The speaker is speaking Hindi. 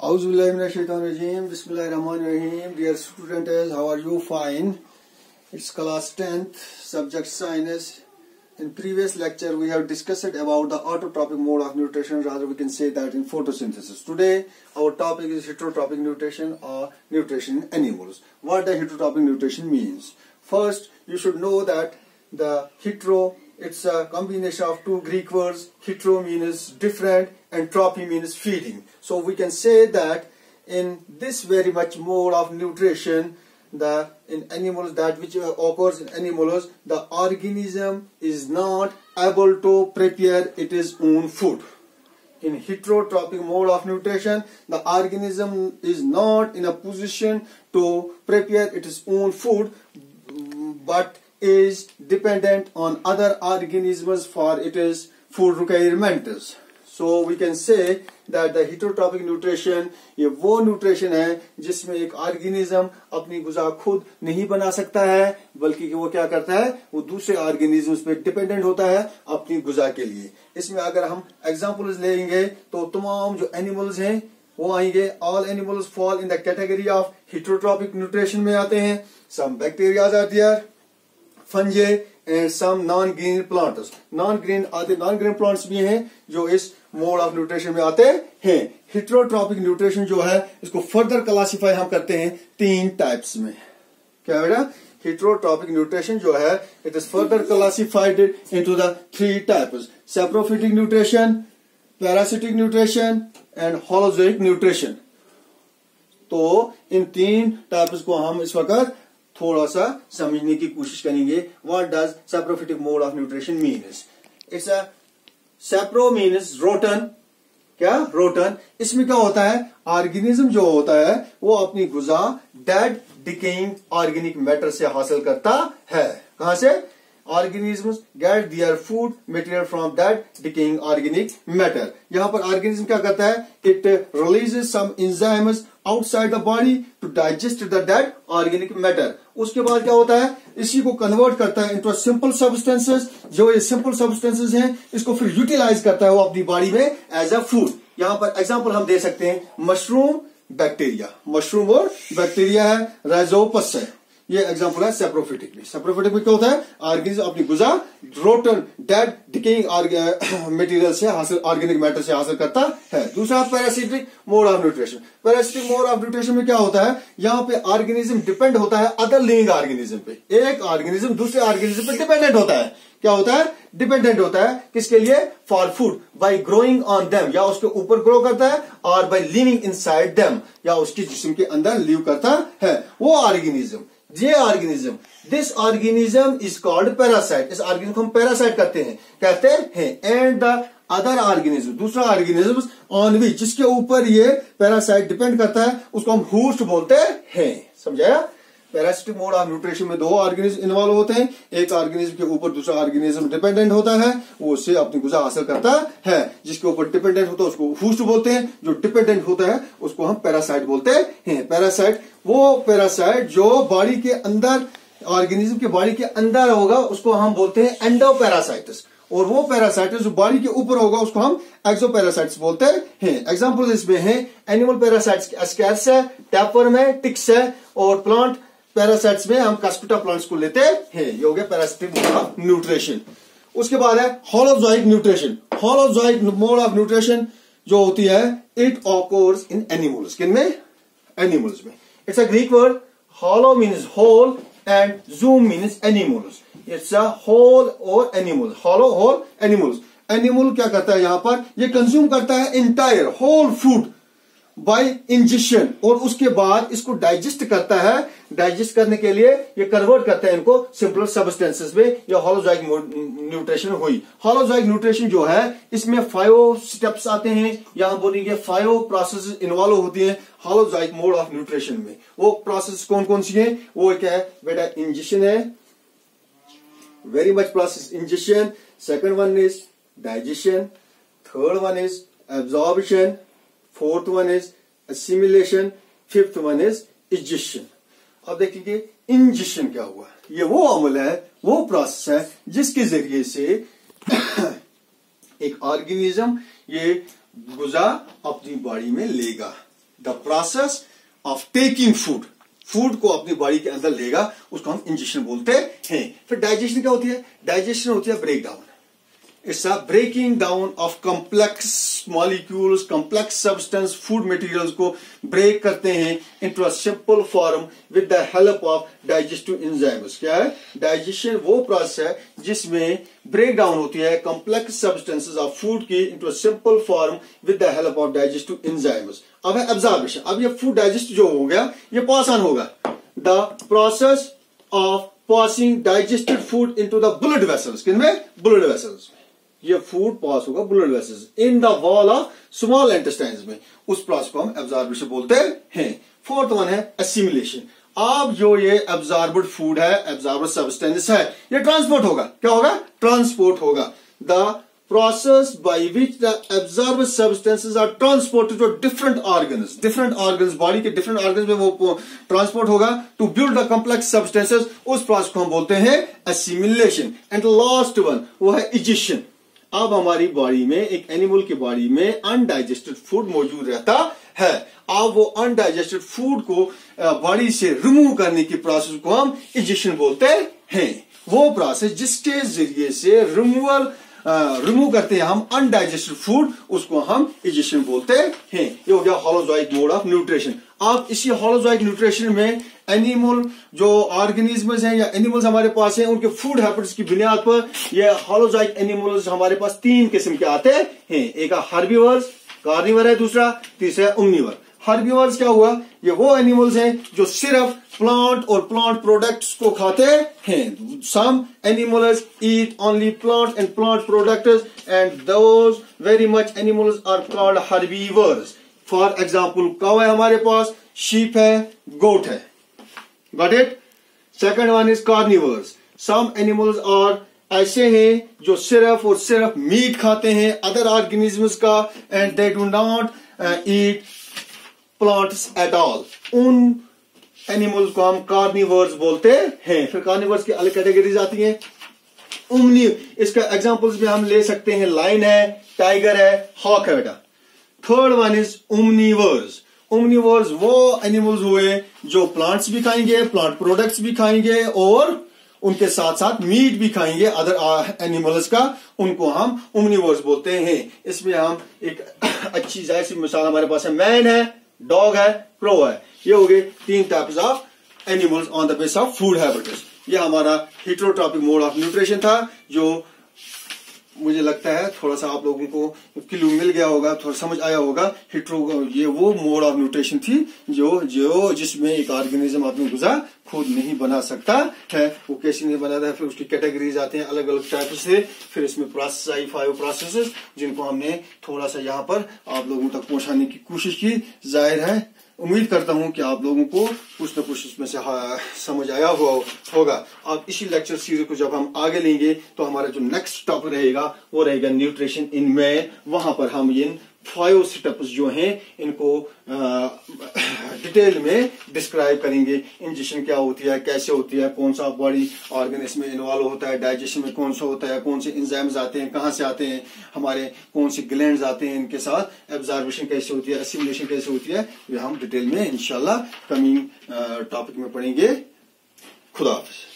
Auzubillahiminashaitanirajim. Bismillahirrahmanirrahim. Dear students, how are you? Fine. It's class 10th, subject science. In previous lecture, we have discussed about the autotrophic mode of nutrition. Rather, we can say that in photosynthesis. Today, our topic is heterotrophic nutrition or nutrition in animals. What the heterotrophic nutrition means? First, you should know that the hetero it's a combination of two Greek words. Hetero means different and trophy means feeding. So we can say that in this very much mode of nutrition, the in animals that which uh, occurs in animals, the organism is not able to prepare its own food. In heterotrophic mode of nutrition, the organism is not in a position to prepare its own food, but is dependent on other organisms for its food requirements. So, we can say that the heterotrophic nutrition, ये वो न्यूट्रिशन है जिसमें एक ऑर्गेनिज्म अपनी गुजा खुद नहीं बना सकता है, बल्कि वो क्या करता है? वो दूसरे ऑर्गेनिज्म पे डिपेंडेंट होता है अपनी गुजा के लिए। इसमें अगर हम एग्जाम्पल्स लेंगे तो तमाम जो एनिमल्स हैं, वो आएँगे। All animals fall in the category of heterotrophic nutrition में आते हैं। Some bacteria are there fungi and some non green plants non green आदि नॉन ग्रीन प्लांट्स भी हैं जो इस मोड ऑफ़ न्यूट्रिशन में आते हैं। हिट्रोट्रॉपिक न्यूट्रिशन जो है, इसको फर्दर क्लासीफाई हम करते हैं तीन टाइप्स में। क्या बेटा? हिट्रोट्रॉपिक न्यूट्रिशन जो है it is further classified into the three types saprophytic nutrition parasitic nutrition and holozoic nutrition तो इन तीन टाइप्स को हम इस वक्त थोड़ा सा समझने की कोशिश करेंगे what does saprophytic mode of nutrition means it's a sapro means rotten क्या? रोटन इसमें क्या होता है? ऑर्गेनिज्म जो होता है, वो अपनी गुजा डेड डिकेइंग ऑर्गेनिक मैटर से हासिल करता है। कहा से? Organisms get their food material from that decaying organic matter यहाँ पर ऑर्गेनिज्म क्या करता है? It releases some enzymes outside the body to digest the that organic matter उसके बाद क्या होता है? इसी को कन्वर्ट करता है इंटू सिंपल सब्सटेंसेज जो ये सिंपल सब्सटेंसेज है, इसको फिर यूटिलाइज करता है वो अपनी बॉडी में एज अ फ़ूड यहाँ पर एग्ज़ाम्पल हम दे सकते हैं मशरूम बैक्टीरिया मशरूम और बैक्टीरिया है राइजोपस है। ये एग्जांपल है सेप्रोफिटिक में सेप्रोफिटिक में क्या होता है? ऑर्गेनिज्म अपनी गुजा रोटन डेड डिकेइंग मटेरियल से हासिल ऑर्गेनिक मैटर से हासिल करता है। दूसरा parasitic mode of nutrition parasitic mode of nutrition में क्या होता है? यहाँ पे ऑर्गेनिज्म डिपेंड होता है अदर लिविंग ऑर्गेनिज्म पे। एक ऑर्गेनिज्म दूसरे ऑर्गेनिज्म पे डिपेंडेंट होता है। क्या होता है? डिपेंडेंट होता है। किसके लिए? For food by growing on them या उसके ऊपर ग्रो करता है और by living inside them या उसके जिसम के अंदर लिव करता है। वो ऑर्गेनिज्म ये organism. This organism is called parasite इस ऑर्गेनिज्म को हम पैरासाइट कहते हैं। कहते हैं एंड द अदर ऑर्गेनिज्म दूसरा ऑर्गेनिज्म ऑन विच जिसके ऊपर ये पैरासाइट डिपेंड करता है, उसको हम होस्ट बोलते हैं। समझाया पैरासिटिक मोड ऑफ़ न्यूट्रिशन में दो ऑर्गेनिज्म इन्वॉल्व होते हैं। एक ऑर्गेनिज्म के ऊपर दूसरा ऑर्गेनिज्म डिपेंडेंट होता है, वो उससे अपनी गुजा हासिल करता है। जिसके ऊपर डिपेंडेंट होता है, उसको हूस्ट बोलते हैं। जो डिपेंडेंट होता है, उसको हम पैरासाइट बोलते हैं। पैरासाइट वो पैरासाइट जो बॉडी के अंदर ऑर्गेनिज्म के बॉडी के अंदर होगा, उसको हम बोलते हैं एंडोपैरासाइटिस और वो पैरासाइटिस जो बॉडी के ऊपर होगा, उसको हम एक्सोपैरासाइट्स बोलते हैं। एग्ज़ाम्पल इसमें है एनिमल पैरासाइट्स एस्कैर्स है टैपर में टिक्स है, और प्लांट पैरासाइट्स में हम कास्पिटा प्लांट्स को लेते हैं। ये हो गया पैरासिटिक मोड ऑफ़ न्यूट्रिशन। उसके बाद है holozoic nutrition. Holozoic mode of nutrition जो होती है, इट ऑकोर्स इन एनिमल्स किन में? एनिमल्स में। It's a Greek word holo means whole and zoom means animals it's a whole और animal holo whole animals animal क्या करता है यहाँ पर? ये कंज्यूम करता है entire whole food by injection और उसके बाद इसको डाइजेस्ट करता है। डाइजेस्ट करने के लिए ये कन्वर्ट करता है इनको सिंपल सब्सटेंसेस में। या हॉलोजाइक न्यूट्रिशन हुई। हॉलोजाइक न्यूट्रिशन जो है, इसमें फाइव स्टेप्स आते हैं। यहाँ बोलेंगे फाइव प्रोसेस इन्वॉल्व होती हैं हॉलोजाइक मोड ऑफ़ न्यूट्रिशन में। वो प्रोसेस कौन कौन सी है? वो क्या है, बेटा इंजेक्शन है। Very much process injection second one is digestion third one is absorption fourth one is assimilation fifth one is egestion अब देखेंगे इंजेक्शन क्या हुआ ये वो अमल है, वो प्रोसेस है, जिसके ज़रिए से एक ऑर्गेनिज्म ये गुजा अपनी बॉडी में लेगा। The process of taking food food को अपनी बॉडी के अंदर लेगा, उसको हम इंजेक्शन बोलते हैं। फिर डाइजेशन क्या होती है? डाइजेशन होती है break down It's a breaking down of complex molecules, complex substance, food materials को break करते हैं into a simple form with the help of digestive enzymes. क्या है digestion वो process है जिसमें break down होती है complex substances of food की into a simple form with the help of digestive enzymes. अब है absorption. अब ये food digest जो हो गया ये पासान होगा the process of passing digested food into the blood vessels किनमें blood vessels में ये फ़ूड पास होगा blood vessels in the wall of small intestines में, उस प्रोसेस को हम एब्जॉर्ब बोलते हैं। फोर्थ वन है एसिमुलेशन आप जो ये एब्जॉर्ब फ़ूड है एब्जॉर्ब सब्सटेंस है, ये ट्रांसपोर्ट होगा। क्या होगा? ट्रांसपोर्ट होगा। The process by which the absorb substances are transport to different organ different organ body के डिफरेंट ऑर्गन में वो ट्रांसपोर्ट होगा। To build the complex substances उस प्रोसेस को हम बोलते हैं एसिमुलेशन एंड लास्ट वन वो है इजिशियन अब हमारी बॉडी में, एक एनिमल की बॉडी में अनडाइजेस्टेड फ़ूड मौजूद रहता है। अब वो अनडाइजेस्टेड फ़ूड को बॉडी से रिमूव करने की प्रोसेस को हम इजेक्शन बोलते हैं। वो प्रोसेस जिसके ज़रिए से रिमूवल रिमूव करते हैं हम अनडाइजेस्टेड फ़ूड उसको हम इजेक्शन बोलते हैं। ये हो गया हॉलोजॉइक मोड ऑफ़ न्यूट्रिशन आप इसी हॉलोजॉइक न्यूट्रिशन में एनिमल जो ऑर्गेनिज्म हैं या एनिमल्स हमारे पास हैं, उनके फ़ूड हैबिट्स की बुनियाद पर ये हॉलोजॉइक एनिमल्स हमारे पास तीन किस्म के आते हैं। एक हार्बीवर्स कार्निवर है, दूसरा तीसरा उमनीवर हर्बीवर्स क्या हुआ? ये वो एनिमल्स हैं जो सिर्फ़ प्लांट और प्लांट प्रोडक्ट्स को खाते हैं। Some animals eat only plant and plant products and those very much animals are called herbivores for example cow है हमारे पास शीप है गोट है। Got it second one is carnivores some animals are ऐसे हैं जो सिर्फ़ और सिर्फ़ मीट खाते हैं अदर ऑर्गेनिजम्स का and they do not eat plants at all उन एनिमल्स को हम कार्निवर्स बोलते हैं। फिर कार्निवर्स की अलग कैटेगरीज आती हैं। उमनी इसका एग्जांपल्स में हम ले सकते हैं। लाइन है टाइगर है हॉक है बेटा। Third one is omnivores omnivores वो एनिमल्स हुए जो प्लांट्स भी खाएँगे प्लांट प्रोडक्ट्स भी खाएँगे और उनके साथ साथ मीट भी खाएँगे अदर एनिमल्स का, उनको हम उमनीवर्स बोलते हैं। इसमें हम एक अच्छी ज़ाहिर सी मिसाल हमारे पास है। मैन है डॉग है क्रो है। ये हो गए तीन types of animals on the base of food habits ये हमारा हिट्रोट्रॉपिक मोड ऑफ़ न्यूट्रिशन था, जो मुझे लगता है थोड़ा सा आप लोगों को क्लू मिल गया होगा, थोड़ा समझ आया होगा हिट्रो ये वो मोड ऑफ़ न्यूट्रिशन थी जो जो, जिसमें एक ऑर्गेनिज्म अपनी गुजा खुद नहीं बना सकता है। वो कैसे नहीं बनाता है, फिर उसकी कैटेगरीज आते हैं अलग अलग टाइप से, फिर इसमें प्रोसेस आई फाइव प्रोसेस जिनको हमने थोड़ा सा यहाँ पर आप लोगों तक पहुँचाने की कोशिश की। ज़ाहिर है उम्मीद करता हूँ कि आप लोगों को कुछ न कुछ इसमें से समझ आया हुआ होगा। अब इसी लेक्चर सीरीज़ को जब हम आगे लेंगे तो हमारा जो नेक्स्ट टॉपिक रहेगा, वो रहेगा न्यूट्रिशन इन मैन वहाँ पर हम इन फाइव स्टेप्स जो हैं, इनको डिटेल में डिस्क्राइब करेंगे। इंजेक्शन क्या होती है, कैसे होती है, कौन सा बॉडी ऑर्गन इसमें इन्वॉल्व होता है डाइजेशन में कौन सा होता है, कौन से इंजाइम्स आते हैं, कहाँ से आते हैं, हमारे कौन से ग्लैंड आते हैं, इनके साथ एब्जॉर्बेशन कैसे होती है एसिमुलेशन कैसे होती है, ये हम डिटेल में इनशाला कमिंग टॉपिक में पढ़ेंगे। खुदा हाफिज।